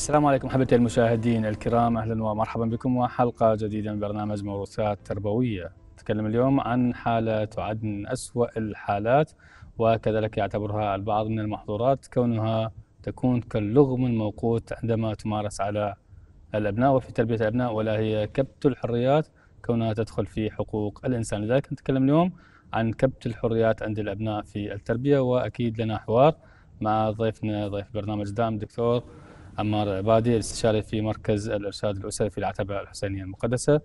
السلام عليكم احبتي المشاهدين الكرام أهلا ومرحبا بكم وحلقة جديدة من برنامج موروثات تربوية. نتكلم اليوم عن حاله تعد من اسوء الحالات وكذلك يعتبرها البعض من المحظورات كونها تكون كاللغم الموقوت عندما تمارس على الأبناء وفي تربية الأبناء ولا هي كبت الحريات كونها تدخل في حقوق الإنسان، لذلك نتكلم اليوم عن كبت الحريات عند الأبناء في التربية وأكيد لنا حوار مع ضيفنا ضيف برنامج دام دكتور عمار عبادي الاستشاري في مركز الإرشاد الأسري في العتبة الحسينية المقدسة.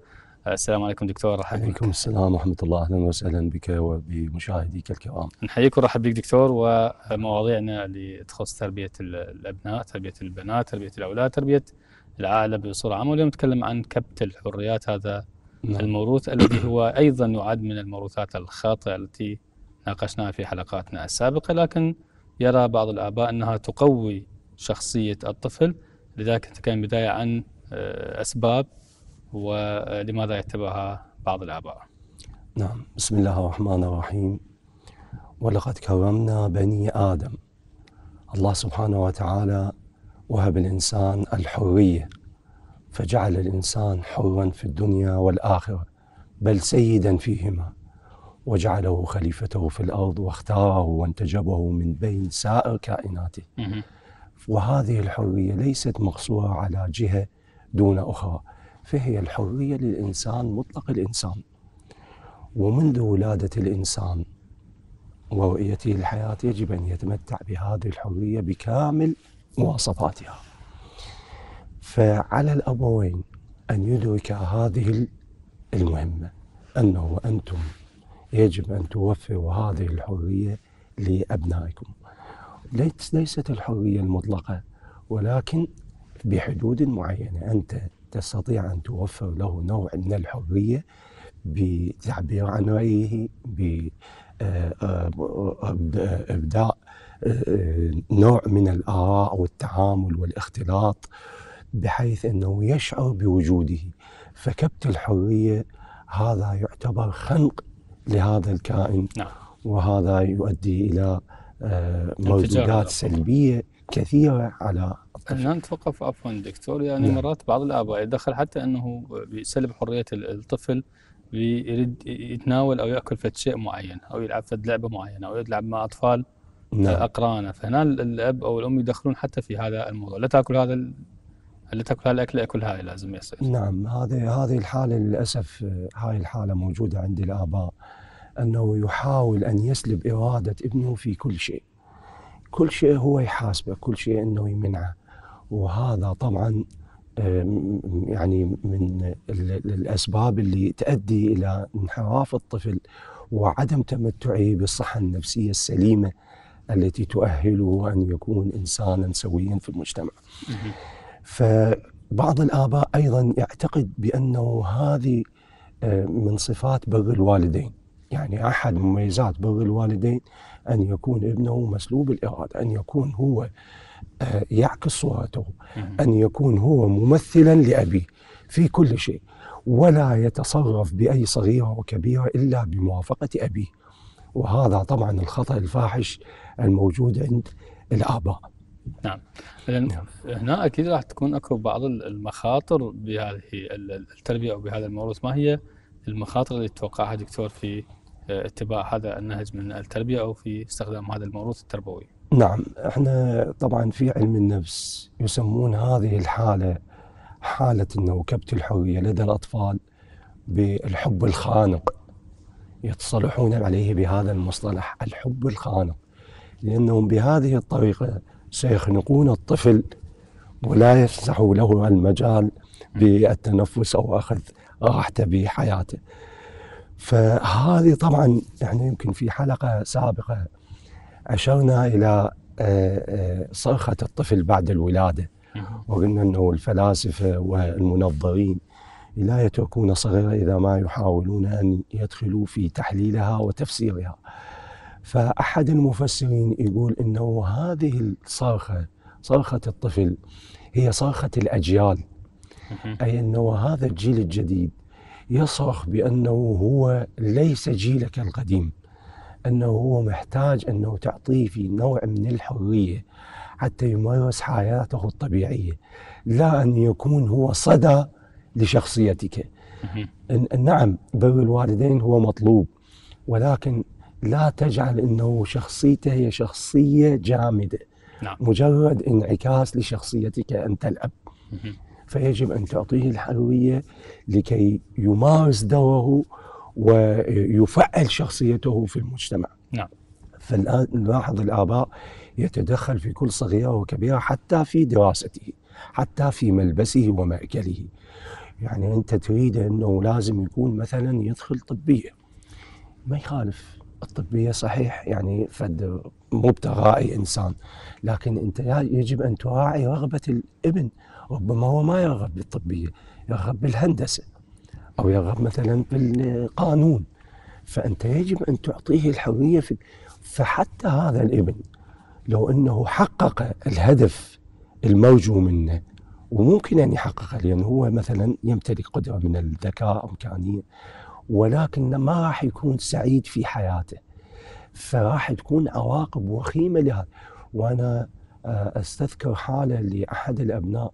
السلام عليكم دكتور رحب عليكم السلام ورحمة الله أهلا وسهلا بك وبمشاهديك الكرام. نحييك ورحب بك دكتور ومواضيعنا اللي تخص تربيه الأبناء، تربية البنات، تربية الأولاد، تربية العائله بصورة عامة، واليوم نتكلم عن كبت الحريات هذا نعم. الموروث الذي هو أيضا يعد من الموروثات الخاطئة التي ناقشناها في حلقاتنا السابقة، لكن يرى بعض الآباء أنها تقوي شخصية الطفل لذلك نتكلم بداية عن آه، أسباب ولماذا يتبعها بعض الآباء. نعم بسم الله الرحمن الرحيم. ولقد كرمنا بني آدم. الله سبحانه وتعالى وهب الإنسان الحرية فجعل الإنسان حرا في الدنيا والآخرة بل سيدا فيهما وجعله خليفته في الأرض واختاره وانتجبه من بين سائر كائناته. وهذه الحرية ليست مقصورة على جهة دون أخرى فهي الحرية للإنسان مطلق الإنسان. ومنذ ولادة الإنسان ورؤيته الحياة يجب أن يتمتع بهذه الحرية بكامل مواصفاتها. فعلى الأبوين أن يدركا هذه المهمة أنه أنتم يجب أن توفروا هذه الحرية لأبنائكم. ليست الحرية المطلقة ولكن بحدود معينة. أنت تستطيع أن توفر له نوع من الحرية بتعبير عن رأيه بإبداء نوع من الآراء والتعامل والاختلاط بحيث أنه يشعر بوجوده. فكبت الحرية هذا يعتبر خنق لهذا الكائن. نعم. وهذا يؤدي إلى آه، موجودات سلبية كثيرة على الطفل. نتوقف عفوا دكتور يعني نعم. مرات بعض الآباء يدخل حتى أنه بيسلب حرية الطفل بيريد يتناول أو يأكل فد شيء معين أو يلعب فد لعبة معينة أو يلعب مع أطفال نعم. أقرانه فهنا الأب أو الأم يدخلون حتى في هذا الموضوع لا تأكل هذا لا تأكل هالاكل اكل هاي لازم يصير نعم هذه هذه الحالة للأسف هاي الحالة موجودة عند الآباء أنه يحاول أن يسلب إرادة ابنه في كل شيء. كل شيء هو يحاسبه كل شيء أنه يمنعه. وهذا طبعا يعني من الأسباب اللي تؤدي إلى انحراف الطفل وعدم تمتعه بالصحة النفسية السليمة التي تؤهله أن يكون إنسانا سويا في المجتمع. فبعض الآباء أيضا يعتقد بأنه هذه من صفات بر الوالدين. يعني أحد مميزات بر الوالدين أن يكون ابنه مسلوب الإرادة أن يكون هو آه، يعكس صورته أن يكون هو ممثلا لأبيه في كل شيء. ولا يتصرف بأي صغيرة وكبيرة إلا بموافقة أبيه. وهذا طبعا الخطأ الفاحش الموجود عند الآباء. نعم. لأن نعم. هنا أكيد راح تكون أكو بعض المخاطر بهذه التربية أو بهذا الموروث. ما هي المخاطر اللي تتوقعها دكتور في اتباع هذا النهج من التربية أو في استخدام هذا الموروث التربوي؟ نعم إحنا طبعا في علم النفس يسمون هذه الحالة حالة إنه كبت الحرية لدى الأطفال بالحب الخانق يتصلحون عليه بهذا المصطلح الحب الخانق لأنهم بهذه الطريقة سيخنقون الطفل ولا يفسحوا له المجال بالتنفس أو أخذ راحته بحياته. فهذه طبعا يعني يمكن في حلقة سابقة أشرنا إلى آه، آه، صرخة الطفل بعد الولادة. وقلنا إنه الفلاسفة والمنظرين لا يتركون صغيره إذا ما يحاولون أن يدخلوا في تحليلها وتفسيرها. فأحد المفسرين يقول إنه هذه الصرخة صرخة الطفل هي صرخة الأجيال. أي إنه هذا الجيل الجديد يصرخ بأنه هو ليس جيلك القديم أنه هو محتاج أنه تعطيه في نوع من الحرية حتى يمارس حياته الطبيعية لا أن يكون هو صدى لشخصيتك. نعم بر الوالدين هو مطلوب ولكن لا تجعل أنه شخصيته هي شخصية جامدة. نعم. مجرد انعكاس لشخصيتك أنت الأب. فيجب أن تعطيه الحرية لكي يمارس دوره ويفعل شخصيته في المجتمع. نعم. فالآن نلاحظ الآباء يتدخل في كل صغيرة وكبيرة حتى في دراسته حتى في ملبسه ومأكله. يعني أنت تريد أنه لازم يكون مثلا يدخل طبية. ما يخالف الطبية صحيح يعني فد مو إنسان لكن أنت يجب أن تراعي رغبة الابن ربما هو ما يرغب بالطبية يرغب بالهندسة أو يرغب مثلا بالقانون. فأنت يجب أن تعطيه الحرية في فحتى هذا الابن لو أنه حقق الهدف المرجو منه وممكن أن يحققه لأنه هو مثلا يمتلك قدرة من الذكاء إمكانية ولكن ما راح يكون سعيد في حياته. فراح تكون عواقب وخيمة لهذا. وأنا آه، أستذكر حالة لأحد الأبناء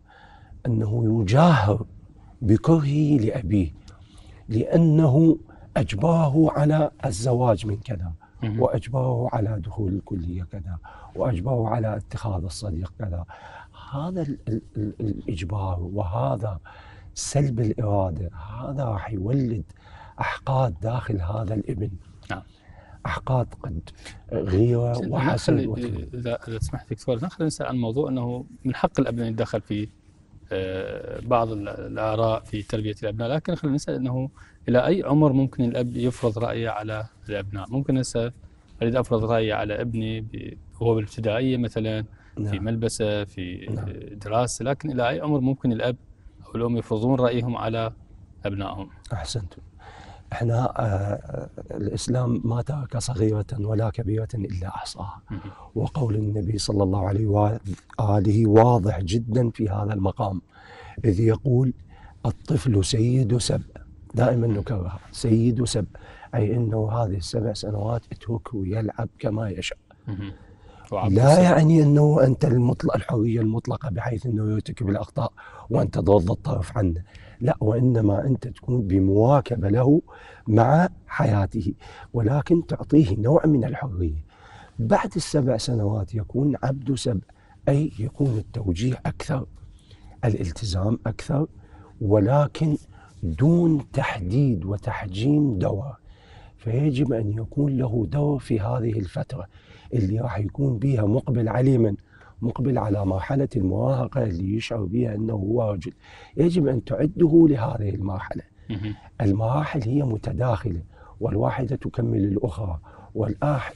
أنه يجاهر بكرهه لأبيه لأنه أجبره على الزواج من كذا وأجبره على دخول الكلية كذا وأجبره على اتخاذ الصديق كذا. هذا الإجبار وهذا سلب الإرادة هذا راح يولد أحقاد داخل هذا الابن. نعم. أحقاد قد غيرة وحسد إذا إذا سمحت دكتور خلينا نسأل عن موضوع أنه من حق الأب أن يتدخل في بعض الآراء في تربية الأبناء. لكن خلينا نسأل أنه إلى أي عمر ممكن الأب يفرض رأيه على الأبناء؟ ممكن هسه أريد أفرض رأيي على ابني وهو بالابتدائية مثلا نعم. في ملبسة في نعم. دراسة. لكن إلى أي عمر ممكن الأب أو الأم يفرضون رأيهم على أبنائهم؟ أحسنتم. إحنا آه الإسلام ما ترك صغيرة ولا كبيرة إلا أحصاها. وقول النبي صلى الله عليه وآله واضح جدا في هذا المقام إذ يقول الطفل سيد سبع دائما نكررها سيد سبع أي إنه هذه السبع سنوات اتركه يلعب كما يشاء. لا يعني إنه أنت المطلق الحرية المطلقة بحيث إنه يرتكب الاخطاء وأنت ضد الطرف عنه. لا وإنما أنت تكون بمواكبة له مع حياته ولكن تعطيه نوع من الحرية. بعد السبع سنوات يكون عبد سبع أي يكون التوجيه أكثر الالتزام أكثر ولكن دون تحديد وتحجيم دور فيجب أن يكون له دور في هذه الفترة اللي راح يكون بها مقبل عليما. مقبل على مرحلة المراهقة اللي يشعر بها أنه هو رجل يجب أن تعده لهذه المرحلة. المراحل هي متداخلة والواحدة تكمل الأخرى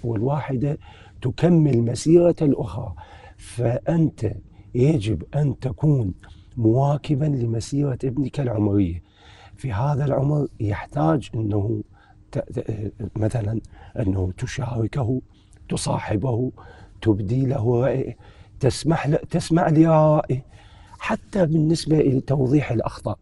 والواحدة تكمل مسيرة الأخرى. فأنت يجب أن تكون مواكبا لمسيرة ابنك العمرية. في هذا العمر يحتاج أنه مثلا أنه تشاركه تصاحبه تبدي له رأيه تسمح تسمع لرائه حتى بالنسبة لتوضيح الأخطاء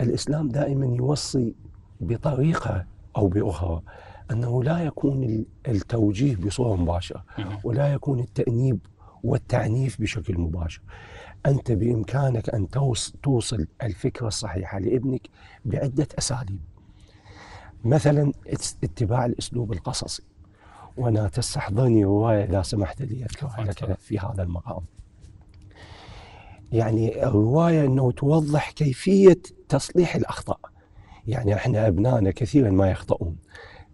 الإسلام دائما يوصي بطريقة أو بأخرى أنه لا يكون التوجيه بصورة مباشرة نعم. ولا يكون التأنيب والتعنيف بشكل مباشر. أنت بإمكانك أن توصل الفكرة الصحيحة لابنك بعدة أساليب. مثلا اتباع الأسلوب القصصي. وأنا تستحضرني رواية إذا سمحت لي أذكرها لك في هذا المقام. يعني الرواية إنه توضح كيفية تصليح الأخطاء. يعني إحنا أبنائنا كثيرا ما يخطئون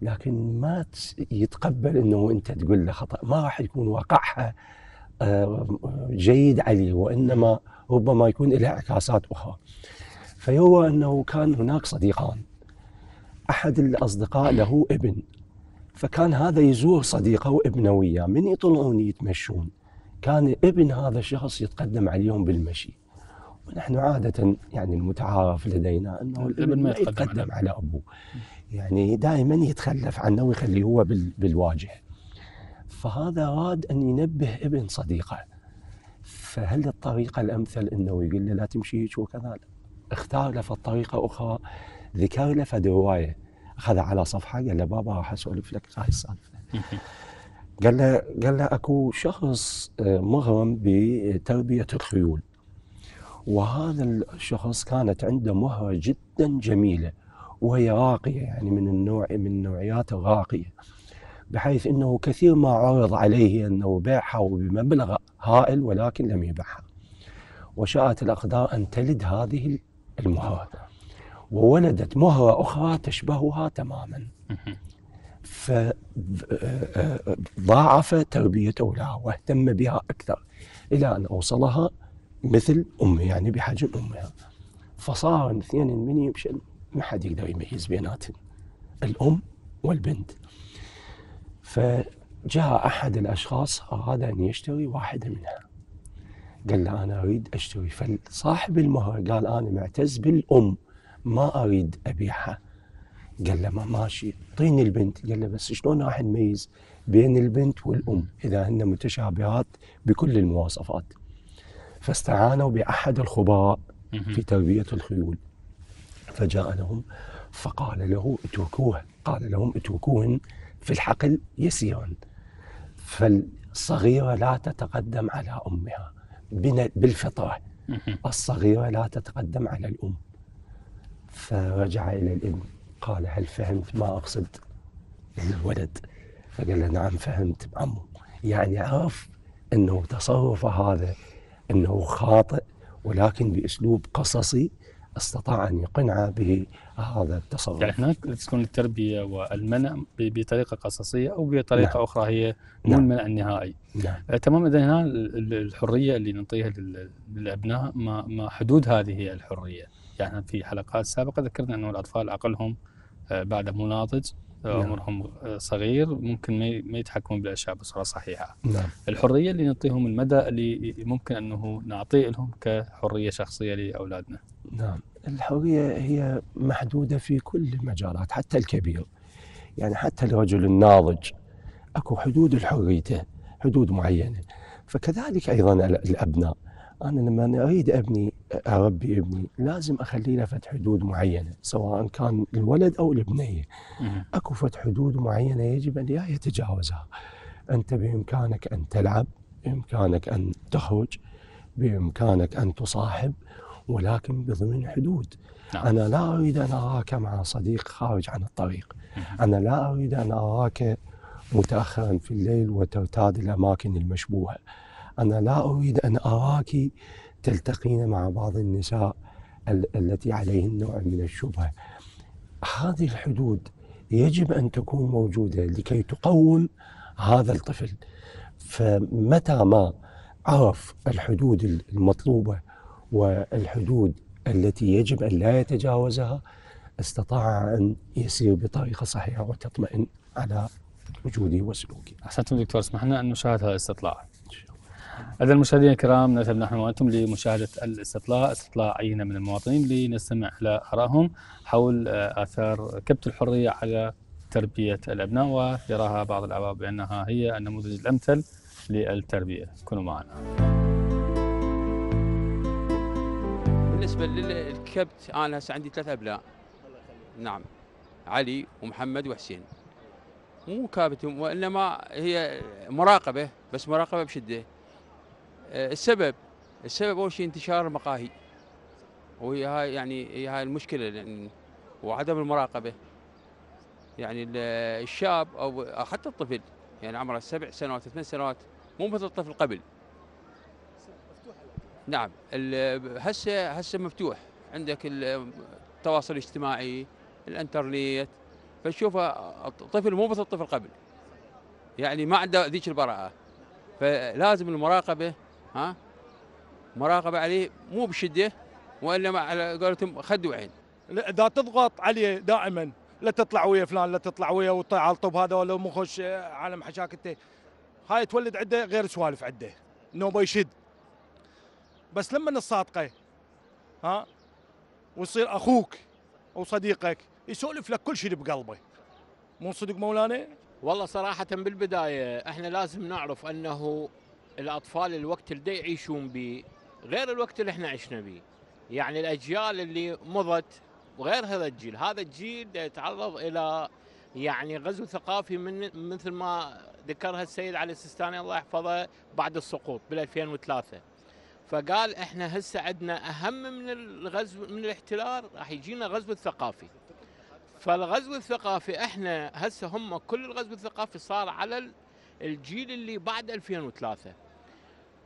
لكن ما يتقبل إنه أنت تقول له خطأ، ما راح يكون واقعها آه، جيد عليه وإنما ربما يكون لها انعكاسات أخرى. فيروى إنه كان هناك صديقان أحد الأصدقاء له ابن فكان هذا يزور صديقه وابنه وياه من يطلعون يتمشون. كان ابن هذا الشخص يتقدم عليهم بالمشي. ونحن عادة يعني المتعارف لدينا أنه الابن ما يتقدم, يتقدم على أبوه. يعني دائما يتخلف عنه ويخليه هو بالواجهه فهذا راد أن ينبه ابن صديقه. فهل الطريقة الأمثل إنه يقول له لا تمشي هيك وكذا؟ اختار له طريقة أخرى. ذكر له فد رواية أخذ على صفحة قال له بابا راح أسولف لك هاي السالفه قال له قال له أكو شخص آه، مغرم بتربية الخيول. وهذا الشخص كانت عنده مهرة جدا جميلة وهي راقية يعني من النوع من النوعيات الراقية. بحيث إنه كثير ما عرض عليه إنه بيعها بمبلغ هائل ولكن لم يبيعها. وشاءت الأقدار أن تلد هذه المهرة. وولدت مهره أخرى تشبهها تماما. فضاعف تربيه اولادها واهتم بها أكثر إلى أن أوصلها مثل امه يعني بحجم أمها. فصار الاثنين من يمشن ما حد يقدر يميز بيناتهم الأم والبنت. فجاء أحد الأشخاص أراد أن يشتري واحدة منها. قال له أنا أريد أشتري. فصاحب المهر قال أنا معتز بالأم. ما أريد أبيعها. قال له ما ماشي. اعطيني البنت. قال له بس شلون راح نميز بين البنت والأم؟ إذا هن متشابهات بكل المواصفات. فاستعانوا بأحد الخبراء في تربية الخيول. فجاء لهم فقال له اتركوه. قال لهم اتركوهن في الحقل يسيرا فالصغيرة لا تتقدم على أمها. بالفطرة. الصغيرة لا تتقدم على الأم. فرجع إلى الابن قال هل فهمت ما أقصد الولد فقال له نعم فهمت عمو يعني عرف أنه تصرفه هذا أنه خاطئ ولكن بأسلوب قصصي استطاع أن يقنع بهذا التصرف. يعني هناك تكون التربية والمنع بطريقة قصصية أو بطريقة نعم. أخرى هي مو نعم. المنع النهائي. نعم. آه تمام اذا هنا الحرية اللي نعطيها للأبناء ما ما حدود هذه الحرية. يعني في حلقات سابقة ذكرنا أنه الأطفال عقلهم آه بعد مو ناضج نعم. عمرهم صغير ممكن ما يتحكمون بالأشياء بصورة صحيحة. نعم. الحرية اللي نعطيهم المدى اللي ممكن أنه نعطيه لهم كحرية شخصية لأولادنا. نعم، الحرية هي محدودة في كل المجالات حتى الكبير. يعني حتى الرجل الناضج أكو حدود لحريته، حدود معينة. فكذلك أيضا الأبناء أنا لما أريد أبني اربي ابني لازم أخلي له فت حدود معينة سواء كان الولد أو البنيه أكو فت حدود معينة يجب أن لا يتجاوزها. أنت بإمكانك أن تلعب بإمكانك أن تخرج بإمكانك أن تصاحب ولكن بضمن حدود. نعم. أنا لا أريد أن أراك مع صديق خارج عن الطريق. أنا لا أريد أن أراك متاخرا في الليل وترتاد الأماكن المشبوهة. أنا لا أريد أن أراك تلتقين مع بعض النساء التي عليهن نوع من الشبهة هذه الحدود يجب أن تكون موجودة لكي تقوم هذا الطفل فمتى ما عرف الحدود المطلوبة والحدود التي يجب أن لا يتجاوزها استطاع أن يسير بطريقة صحيحة وتطمئن على وجوده وسلوكه. أحسنتم دكتور اسمح لنا أن نشاهد هذا الاستطلاع. أعزائي المشاهدين الكرام نذهب نحن وأنتم لمشاهدة الاستطلاع استطلاع عينة من المواطنين لنستمع إلى آرائهم حول آه، آثار كبت الحرية على تربية الأبناء ويراها بعض الآباء بأنها هي النموذج الأمثل للتربية. كونوا معنا. بالنسبة للكبت أنا هسه عندي ثلاث أبناء. نعم علي ومحمد وحسين. مو كابتهم وإنما هي مراقبة بس مراقبة بشدة. السبب السبب أول شيء انتشار المقاهي. وهي هاي يعني هي هاي المشكلة وعدم المراقبة. يعني الشاب أو حتى الطفل يعني عمره سبع سنوات ثمان سنوات مو مثل الطفل قبل. نعم هسه هسه مفتوح. عندك التواصل الاجتماعي الإنترنت. فتشوف الطفل مو مثل الطفل قبل. يعني ما عنده ذيك البراءة. فلازم المراقبة ها؟ مراقبة عليه مو بشدة وانما على قولتهم خد وعين إذا تضغط عليه دائما لا تطلع ويا فلان لا تطلع ويا وطلع على الطب هذا ولا مخش عالم حشاك هاي تولد عنده غير سوالف عنده إنه يشد. بس لما الصادقه ها؟ ويصير أخوك أو صديقك يسولف لك كل شيء بقلبه. مو صدق مولانا؟ والله صراحة بالبداية إحنا لازم نعرف أنه الأطفال الوقت اللي يعيشون به غير الوقت اللي إحنا عشنا به يعني الأجيال اللي مضت وغير هذا الجيل. هذا الجيل يتعرض إلى يعني غزو ثقافي من مثل ما ذكرها السيد علي السيستاني الله يحفظه بعد السقوط بال 2003 فقال إحنا هسه عندنا أهم من الغزو من الاحتلال راح يجينا غزو الثقافي. فالغزو الثقافي إحنا هسه هم كل الغزو الثقافي صار على الجيل اللي بعد 2003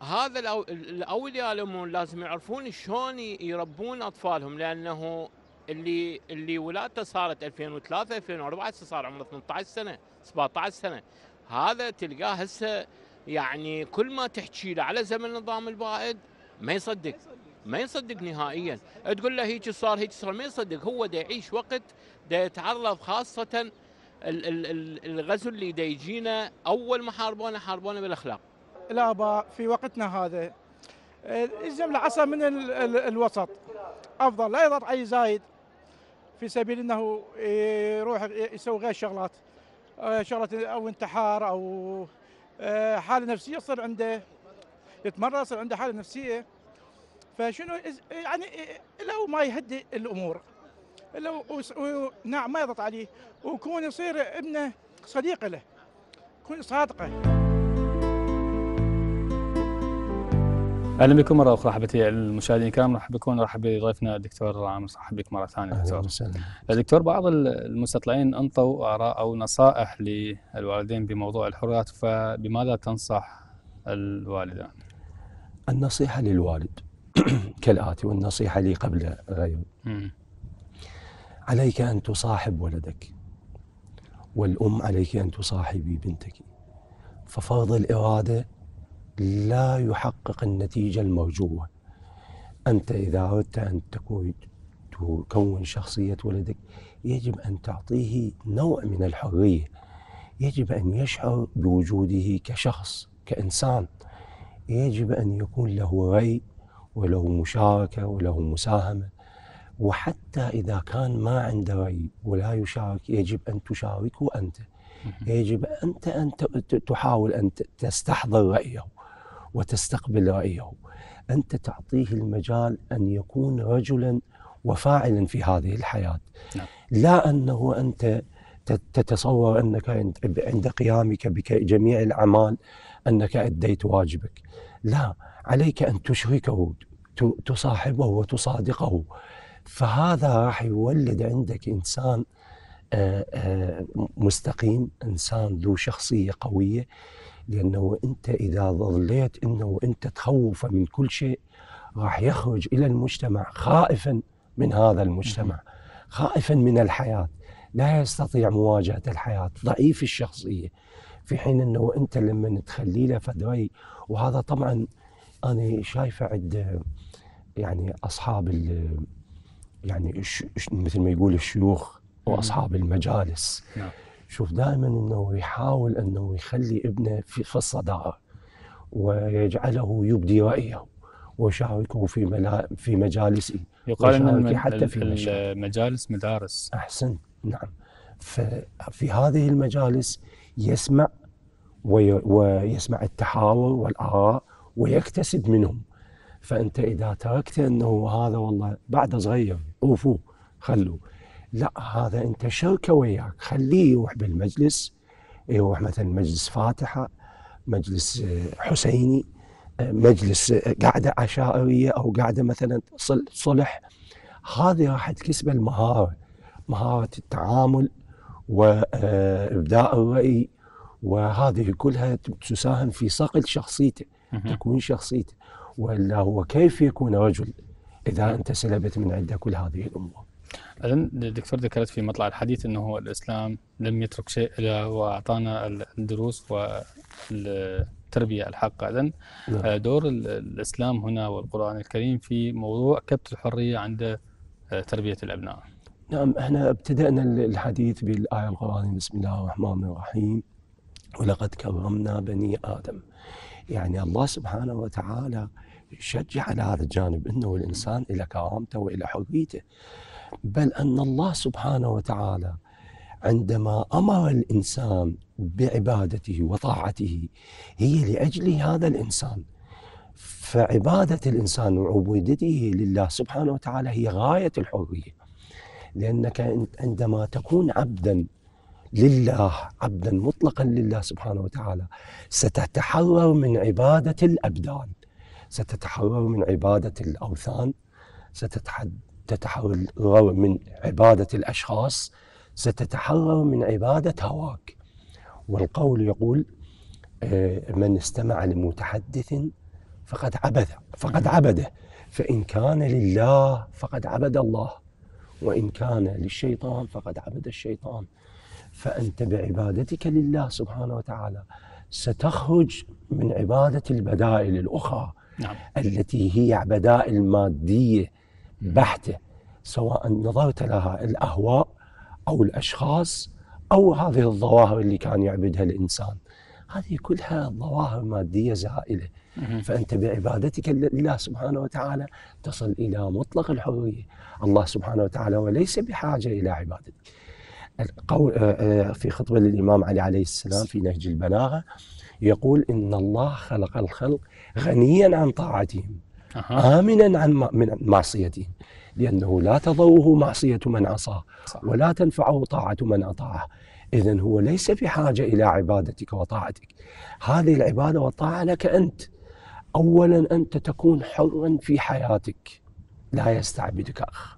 هذا الأولياء الأمور لازم يعرفون شلون يربون أطفالهم لأنه اللي اللي ولادته صارت 2003 2004 صار عمره 18 سنة 17 سنة. هذا تلقاه هسه يعني كل ما تحكي له على زمن النظام البائد ما يصدق. ما يصدق نهائيا. تقول له هيك صار هيك صار ما يصدق. هو دا يعيش وقت دا يتعرض خاصة الغزو اللي دا يجينا أول ما حاربونا حاربونا بالأخلاق. الاباء في وقتنا هذا. يلزم العصا من الوسط. أفضل لا يضغط علي زايد في سبيل إنه يروح يسوي غير شغلات. آه، شغلة أو انتحار أو آه، حالة نفسية تصير عنده يتمرد يصير عنده حالة نفسية. فشنو يعني لو ما يهدي الأمور لو نعم ما يضغط عليه ويكون يصير ابنه صديق له يكون صادقه. أهلا بكم مرة أخرى أحبتي المشاهدين الكرام. مرحبا بكم مرحبا بضيفنا الدكتور عامر. صاحب بك مرة ثانية دكتور. دكتور بعض المستطلعين أنطوا آراء أو نصائح للوالدين بموضوع الحريات فبماذا تنصح الوالدان؟ النصيحة للوالد كالآتي والنصيحة لي قبل غيره عليك أن تصاحب ولدك والأم عليك أن تصاحبي بنتك. ففرض الإرادة لا يحقق النتيجة المرجوة أنت إذا أردت أن تكون تكون شخصية ولدك يجب أن تعطيه نوع من الحرية. يجب أن يشعر بوجوده كشخص كإنسان. يجب أن يكون له رأي وله مشاركة وله مساهمة. وحتى إذا كان ما عنده رأي ولا يشارك يجب أن تشاركه أنت. يجب أنت أن تحاول أن تستحضر رأيه. وتستقبل رأيه. أنت تعطيه المجال أن يكون رجلا وفاعلا في هذه الحياة. نعم. لا أنه أنت تتصور أنك عند قيامك بجميع الأعمال أنك أديت واجبك. لا عليك أن تشركه تصاحبه وتصادقه. فهذا راح يولد عندك إنسان آه، آه، مستقيم إنسان ذو شخصية قوية. لأنه أنت إذا ظليت أنه أنت تخوفه من كل شيء راح يخرج إلى المجتمع خائفا من هذا المجتمع خائفا من الحياة. لا يستطيع مواجهة الحياة ضعيف الشخصية. في حين أنه أنت لما تخلي له فدري وهذا طبعا أنا شايفه عند يعني أصحاب يعني مثل ما يقول الشيوخ وأصحاب المجالس. نعم. شوف دائما إنه يحاول إنه يخلي ابنه في, في الصداره ويجعله يبدي رأيه ويشاركه في ملا في مجالسه يقال ان حتى في المجالس مدارس. أحسن نعم. ففي هذه المجالس يسمع ويسمع التحاور والآراء ويكتسب منهم. فأنت إذا تركت إنه هذا والله بعد صغير طوفوه خلوه لا هذا أنت شركه وياك؟ خليه يروح بالمجلس. يروح مثلا مجلس فاتحة مجلس آه، حسيني آه، مجلس آه، قاعدة عشائرية أو قاعدة مثلا صلح. هذه راح تكسب المهارة مهارة التعامل وابداء الرأي. وهذه كلها تساهم في صقل شخصيته تكون شخصيته. والا هو كيف يكون رجل إذا أنت سلبت من عنده كل هذه الأمور؟ إذن الدكتور ذكرت في مطلع الحديث إنه الإسلام لم يترك شيء إلا وأعطانا الدروس والتربية الحقة إذن نعم. آه، دور الإسلام هنا والقرآن الكريم في موضوع كبت الحرية عند آه، تربية الأبناء. نعم إحنا ابتدأنا الحديث بالآية القرآنية بسم الله الرحمن الرحيم ولقد كرمنا بني آدم. يعني الله سبحانه وتعالى يشجع على هذا الجانب إنه الإنسان إلى كرامته وإلى حريته. بل أن الله سبحانه وتعالى عندما أمر الإنسان بعبادته وطاعته هي لأجل هذا الإنسان. فعبادة الإنسان وعبودته لله سبحانه وتعالى هي غاية الحرية. لأنك عندما تكون عبدا لله عبدا مطلقا لله سبحانه وتعالى ستتحرر من عبادة الأبدان ستتحرر من عبادة الأوثان ستتحرر من عبادة الأشخاص ستتحرر من عبادة هواك. والقول يقول آه، من استمع لمتحدث فقد عبد فقد عبده. فإن كان لله فقد عبد الله وإن كان للشيطان فقد عبد الشيطان. فأنت بعبادتك لله سبحانه وتعالى ستخرج من عبادة البدائل الأخرى نعم. التي هي بدائل مادية. بحتة سواء نظرت لها الأهواء أو الأشخاص أو هذه الظواهر اللي كان يعبدها الإنسان. هذه كلها ظواهر مادية زائلة. فأنت بعبادتك لله سبحانه وتعالى تصل إلى مطلق الحرية. الله سبحانه وتعالى وليس بحاجة إلى عبادتك القول في خطبة للإمام علي عليه السلام في نهج البلاغة يقول إن الله خلق الخلق غنيا عن طاعتهم. آمنا عن من معصيتهم لأنه لا تضره معصية من عصاه ولا تنفعه طاعة من أطاعه. إذا هو ليس بحاجة إلى عبادتك وطاعتك. هذه العبادة والطاعة لك أنت. أولا أنت تكون حرا في حياتك. لا يستعبدك أخ.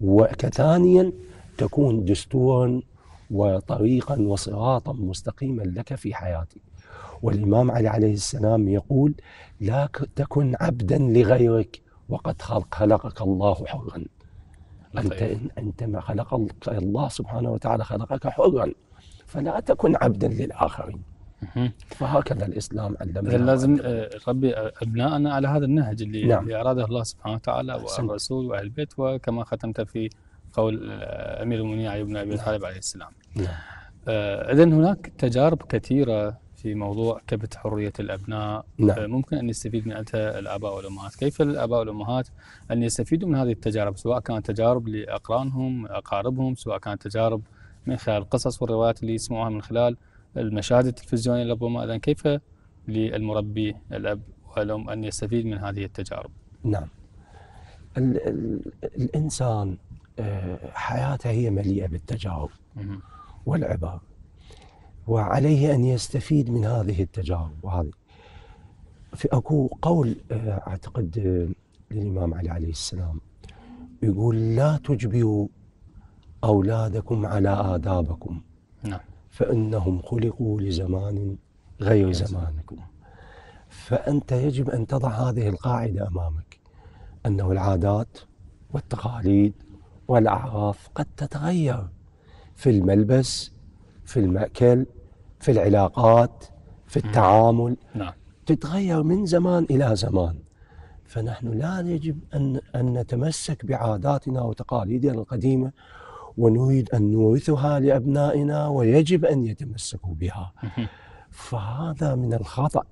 وكثانيا تكون دستورا وطريقا وصراطا مستقيما لك في حياتك والإمام علي عليه السلام يقول لا تكن عبدا لغيرك وقد خلقك الله حرا. أنت أنت ما خلق الله سبحانه وتعالى خلقك حرا فلا تكن عبدا للآخرين. فهكذا الإسلام علمنا لازم نربي آه، أبنائنا على هذا النهج اللي, نعم. اللي أراده الله سبحانه وتعالى والرسول وأهل البيت وكما ختمت في قول آه، أمير المؤمنين علي بن أبي طالب عليه السلام. نعم. آه، إذن هناك تجارب كثيرة في موضوع كبت حرية الأبناء. نعم. آه، ممكن أن يستفيد منها الآباء والأمهات. كيف الآباء والأمهات أن يستفيدوا من هذه التجارب؟ سواء كانت تجارب لأقرانهم أقاربهم سواء كانت تجارب من خلال القصص والروايات اللي يسمعوها من خلال المشاهد التلفزيونية ربما إذا كيف للمربي الأب والأم أن يستفيد من هذه التجارب؟ نعم. ال ال الإنسان حياته هي مليئة بالتجارب والعبر وعليه أن يستفيد من هذه التجارب. وهذه في أكو قول آه، أعتقد آه، للإمام علي عليه السلام يقول لا تجبروا أولادكم على آدابكم نعم. فإنهم خلقوا لزمان غير زمانكم. فأنت يجب أن تضع هذه القاعدة أمامك أنه العادات والتقاليد والأعراف قد تتغير في الملبس في المأكل في العلاقات في التعامل. نعم. تتغير من زمان إلى زمان. فنحن لا يجب أن, أن نتمسك بعاداتنا وتقاليدنا القديمة ونريد أن نورثها لأبنائنا ويجب أن يتمسكوا بها. فهذا من الخطأ.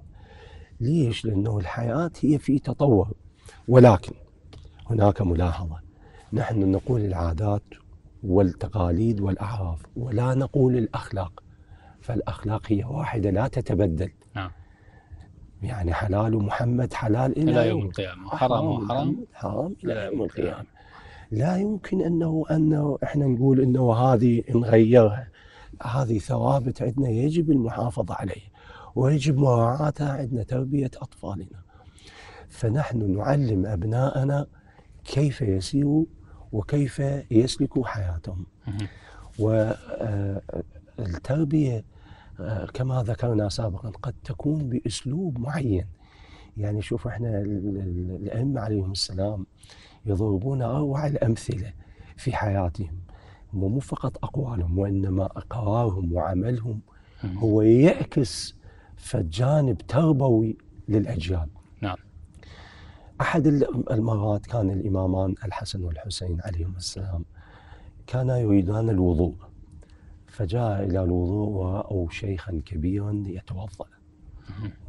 ليش؟ لأنه الحياة هي في تطور. ولكن هناك ملاحظة. نحن نقول العادات والتقاليد والأعراف ولا نقول الأخلاق فالأخلاق هي واحدة لا تتبدل. نعم. يعني حلال محمد حلال إلى, إلى يوم القيامة. حرام حرام حرام إلى يوم القيامة. لا يمكن أنه أنه إحنا نقول أنه هذه نغيرها. هذه ثوابت عندنا يجب المحافظة عليها ويجب مراعاتها عندنا تربية أطفالنا. فنحن نعلم أبناءنا كيف يسيروا وكيف يسلكوا حياتهم. والتربية آه، كما ذكرنا سابقا قد تكون بأسلوب معين. يعني شوف إحنا الأئمة عليهم السلام يضربون أروع الأمثلة في حياتهم مو فقط أقوالهم وإنما أقرارهم وعملهم. هو يعكس فجانب تربوي للأجيال. نعم. أحد المرات كان الإمامان الحسن والحسين عليهما السلام. كانا يريدان الوضوء. فجاء إلى الوضوء ورأوا شيخا كبيرا يتوضأ.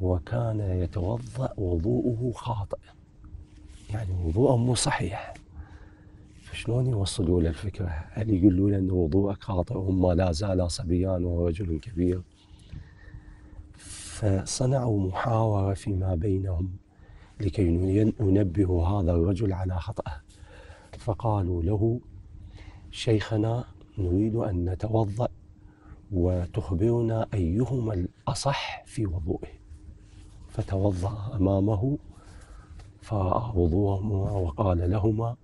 وكان يتوضأ وضوءه خاطئ. يعني وضوءه مو صحيح. فشلون يوصلوا له الفكرة؟ هل يقولوا له أن وضوءك خاطئ وهم لا زال صبيان وهو رجل كبير؟ فصنعوا محاورة فيما بينهم. لكي ينبهوا هذا الرجل على خطأه. فقالوا له شيخنا نريد أن نتوضأ وتخبرنا أيهما الأصح في وضوئه. فتوضأ أمامه فرأى وضوءهما وقال لهما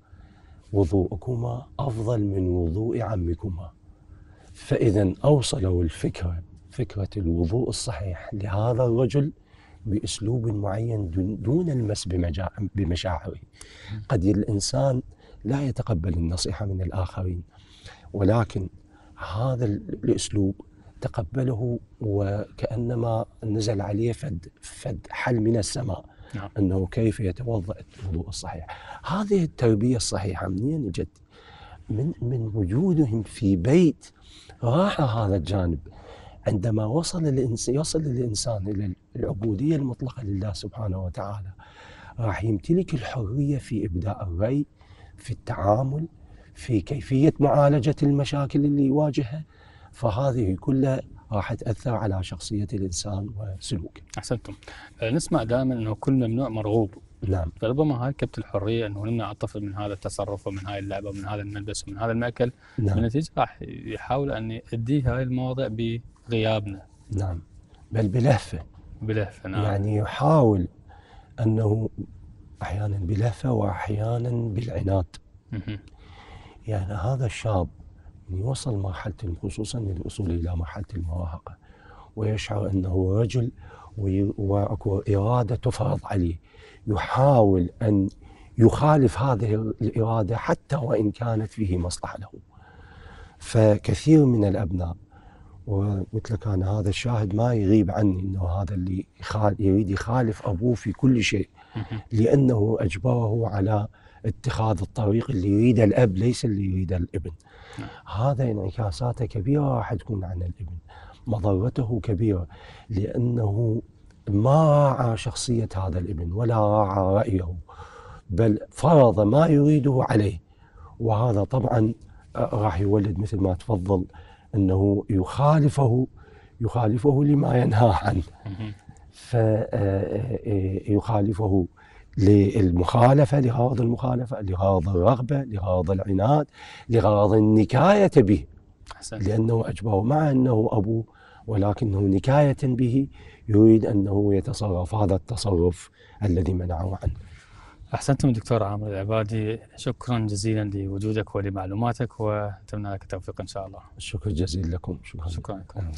وضوءكما أفضل من وضوء عمكما. فإذا أوصلوا الفكرة فكرة الوضوء الصحيح لهذا الرجل بأسلوب معين دون المس بمشاعره قد الإنسان لا يتقبل النصيحة من الآخرين ولكن هذا الأسلوب تقبله وكأنما نزل عليه فد, فد حل من السماء نعم. أنه كيف يتوضأ الوضوء الصحيح هذه التربية الصحيحة منين إجت؟ من, من وجودهم في بيت راعى هذا الجانب عندما وصل الإنسان يصل الإنسان إلى العبودية المطلقة لله سبحانه وتعالى. راح يمتلك الحرية في إبداء الرأي في التعامل في كيفية معالجة المشاكل اللي يواجهها. فهذه كلها راح تأثر على شخصية الإنسان وسلوكه أحسنتم. آه، نسمع دائما أنه كل ممنوع مرغوب. نعم. فربما هاي كبت الحرية إنه نمنع الطفل من هذا التصرف ومن هاي اللعبة ومن هذا الملبس ومن هذا المأكل. نعم. بالنتيجة راح يحاول أن يؤديه هاي المواضيع بغيابنا. نعم. بل بلهفة. بلهفة نعم. يعني يحاول أنه أحيانا بلهفة واحيانا بالعناد. يعني هذا الشاب يوصل مرحلة خصوصا الوصول إلى مرحلة المراهقة ويشعر أنه رجل وأكو إرادة تفرض عليه. يحاول أن يخالف هذه الإرادة حتى وإن كانت فيه مصلحة له. فكثير من الابناء ومثل كان هذا الشاهد ما يغيب عني إنه هذا اللي يريد يخالف أبوه في كل شيء لأنه أجبره على اتخاذ الطريق اللي يريده الأب ليس اللي يريده الابن. نعم. هذا انعكاساته كبيرة راح تكون عن الابن. مضرته كبيرة لأنه ما راعى شخصية هذا الابن ولا راعى رأيه بل فرض ما يريده عليه وهذا طبعا راح يولد مثل ما تفضل أنه يخالفه يخالفه لما ينهى عنه. فيخالفه للمخالفة لغرض المخالفة لغرض الرغبة لغرض العناد لغرض النكاية به. حسن. لأنه اجبره مع أنه ابوه ولكنه نكاية به يريد أنه يتصرف. هذا التصرف الذي منعه عنه. أحسنتم دكتور عامر العبادي شكرا جزيلا لوجودك ولمعلوماتك وأتمنى لك التوفيق إن شاء الله. الشكر جزيل لكم شكرا. شكرا لكم.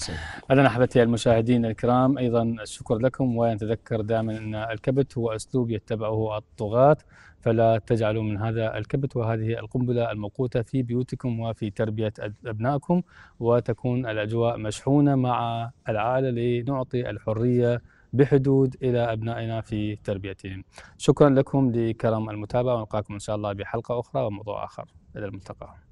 اذا أحبتي المشاهدين الكرام أيضا الشكر لكم ونتذكر دائما أن الكبت هو أسلوب يتبعه الطغاة فلا تجعلوا من هذا الكبت وهذه القنبلة الموقوتة في بيوتكم وفي تربية أبنائكم وتكون الأجواء مشحونة مع العائله لنعطي الحرية بحدود إلى أبنائنا في تربيتهم. شكرا لكم لكرم المتابعة ونلقاكم إن شاء الله بحلقة أخرى وموضوع آخر. إلى الملتقى.